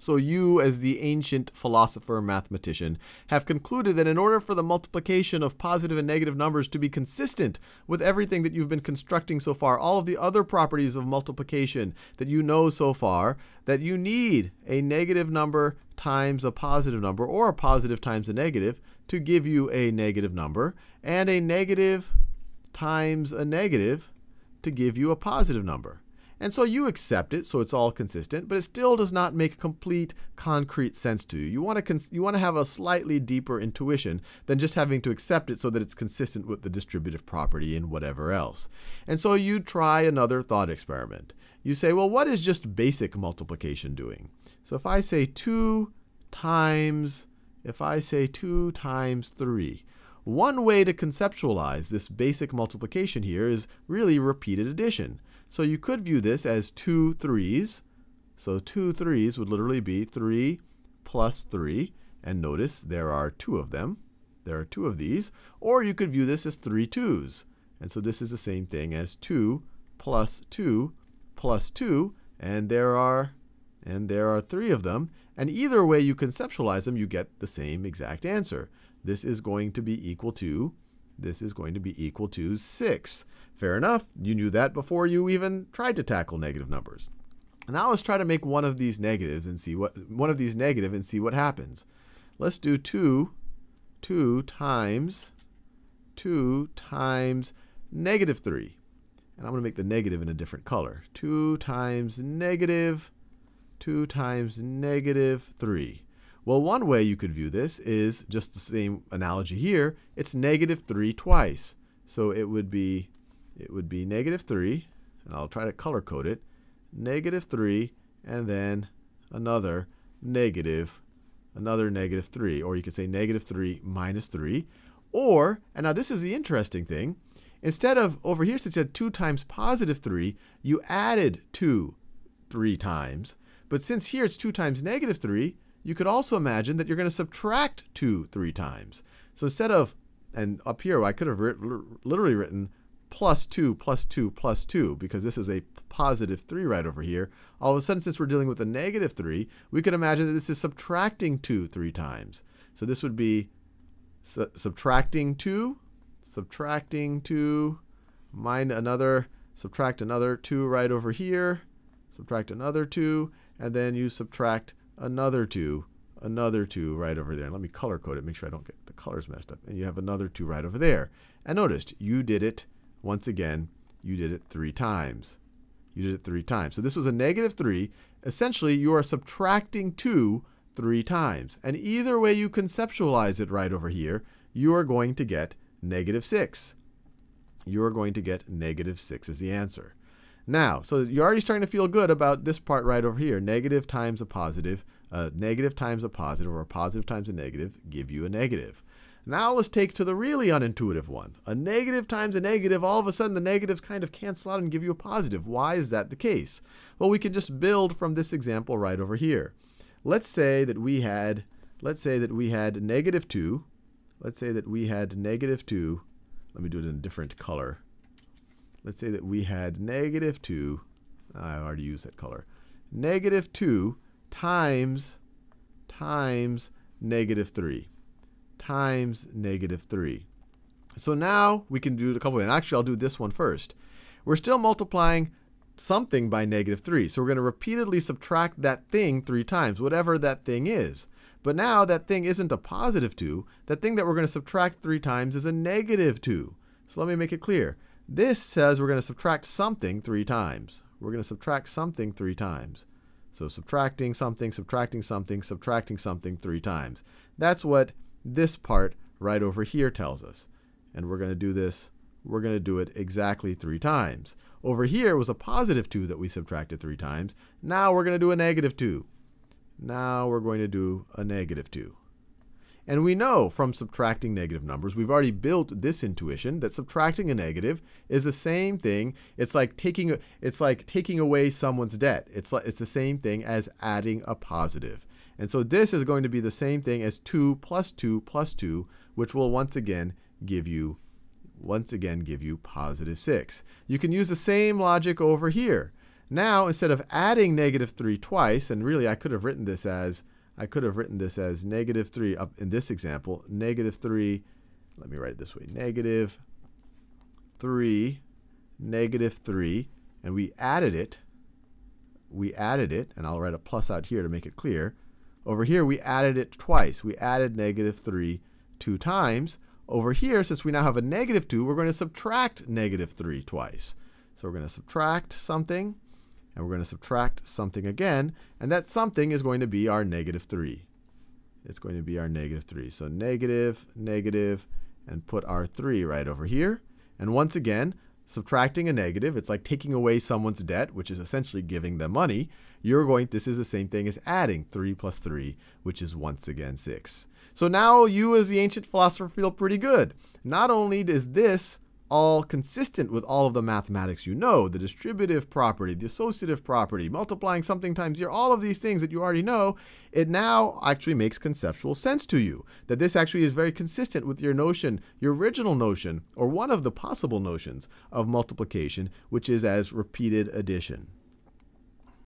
So you, as the ancient philosopher mathematician, have concluded that in order for the multiplication of positive and negative numbers to be consistent with everything that you've been constructing so far, all of the other properties of multiplication that you know so far, that you need a negative number times a positive number, or a positive times a negative, to give you a negative number, and a negative times a negative to give you a positive number. And so you accept it, so it's all consistent, but it still does not make complete, concrete sense to you. You want to you want to have a slightly deeper intuition than just having to accept it so that it's consistent with the distributive property and whatever else. And so you try another thought experiment. You say, well, what is just basic multiplication doing? So if I say 2 times, if I say 2 times 3, one way to conceptualize this basic multiplication here is really repeated addition. So you could view this as two threes. So two threes would literally be 3 plus 3. And notice there are two of them. There are two of these. Or you could view this as three twos. And so this is the same thing as 2 plus 2 plus 2. And there are and there are three of them. And either way you conceptualize them, you get the same exact answer. This is going to be equal to this is going to be equal to 6. Fair enough. You knew that before you even tried to tackle negative numbers. Now let's try to make one of these negatives and see what one of these negative and see what happens. Let's do 2 2 times 2 times negative 3. And I'm going to make the negative in a different color. 2 times negative 2 times negative 3. Well, one way you could view this is just the same analogy here. It's negative 3 twice. So it would be it would be negative 3, and I'll try to color code it, negative 3, and then another negative, another negative 3. Or you could say negative 3 minus 3. Or, and now this is the interesting thing, instead of over here, since it said 2 times positive 3, you added 2 3 times. But since here it's 2 times negative 3, you could also imagine that you're going to subtract 2 three times. So instead of, and up here I could have writ literally written plus 2 plus 2 plus 2 because this is a positive 3 right over here. All of a sudden, since we're dealing with a negative 3, we could imagine that this is subtracting 2 three times. So this would be su subtracting 2, subtracting 2, mind another, subtract another 2 right over here, subtract another 2, and then you subtract another 2, another 2 right over there. And let me color code it, make sure I don't get the colors messed up. And you have another 2 right over there. And notice, you did it, once again, you did it three times. You did it three times. So this was a negative 3. Essentially, you are subtracting 2 three times. And either way you conceptualize it right over here, you are going to get negative 6. You are going to get negative 6 as the answer. Now, so you're already starting to feel good about this part right over here. Negative times a positive, uh, negative times a positive, or a positive times a negative give you a negative. Now let's take to the really unintuitive one. A negative times a negative, all of a sudden the negatives kind of cancel out and give you a positive. Why is that the case? Well, we can just build from this example right over here. Let's say that we had, let's say that we had negative 2. Let's say that we had negative 2. Let me do it in a different color let's say that we had negative 2, I already used that color, negative 2 times, times negative 3, times negative 3. So now we can do a couple, and actually I'll do this one first. We're still multiplying something by negative 3. So we're going to repeatedly subtract that thing three times, whatever that thing is. But now that thing isn't a positive 2. That thing that we're going to subtract three times is a negative 2. So let me make it clear. This says we're going to subtract something three times. We're going to subtract something three times. So subtracting something, subtracting something, subtracting something three times. That's what this part right over here tells us. And we're going to do this, we're going to do it exactly three times. Over here was a positive 2 that we subtracted three times. Now we're going to do a negative 2. Now we're going to do a negative 2. And we know from subtracting negative numbers, we've already built this intuition that subtracting a negative is the same thing. It's like taking, it's like taking away someone's debt. It's, like, it's the same thing as adding a positive. And so this is going to be the same thing as 2 plus 2 plus 2, which will once again give you once again give you positive 6. You can use the same logic over here. Now, instead of adding negative 3 twice, and really I could have written this as, I could have written this as negative 3, up in this example, negative 3, let me write it this way, negative 3, negative 3, and we added it, we added it, and I'll write a plus out here to make it clear. Over here, we added it twice. We added negative 3 two times. Over here, since we now have a negative 2, we're going to subtract negative 3 twice. So we're going to subtract something, and we're going to subtract something again, and that something is going to be our negative 3. It's going to be our negative 3. So negative, negative, and put our 3 right over here. And once again, subtracting a negative, it's like taking away someone's debt, which is essentially giving them money. You're going, this is the same thing as adding 3 plus 3, which is once again 6. So now you as the ancient philosopher feel pretty good. Not only is this all consistent with all of the mathematics you know, the distributive property, the associative property, multiplying something times zero, all of these things that you already know, it now actually makes conceptual sense to you. That this actually is very consistent with your notion, your original notion, or one of the possible notions of multiplication, which is as repeated addition.